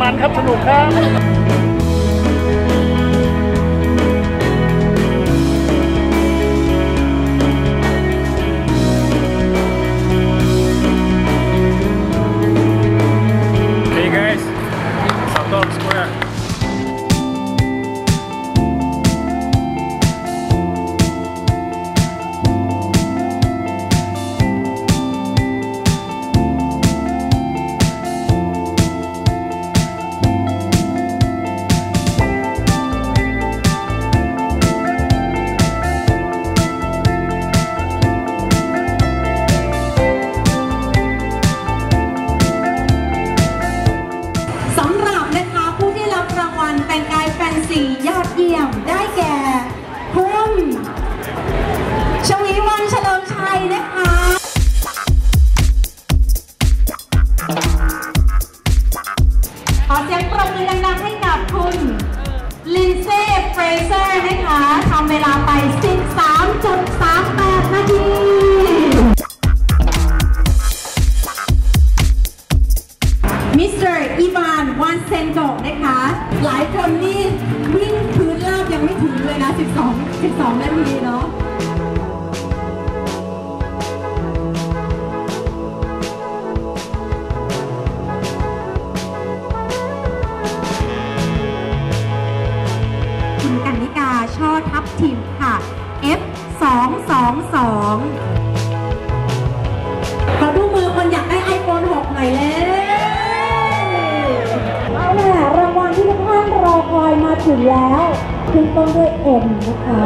มันครับสนุกครับ เวลาไป 13.38 นาทีมิสเตอร์อีวานวันเซนโกนะคะ หลายคนนี่วิ่งพื้นราบยังไม่ถึงเลยนะ 12 12 นาทีเนาะ Active ค่ะ F 2 2 2ขอดูมือคนอยากได้ iPhone 6 หน่อยเลยเอาแหละรางวัลที่ทุกท่านรอคอยมาถึงแล้ว ขึ้นต้นด้วย M นะคะ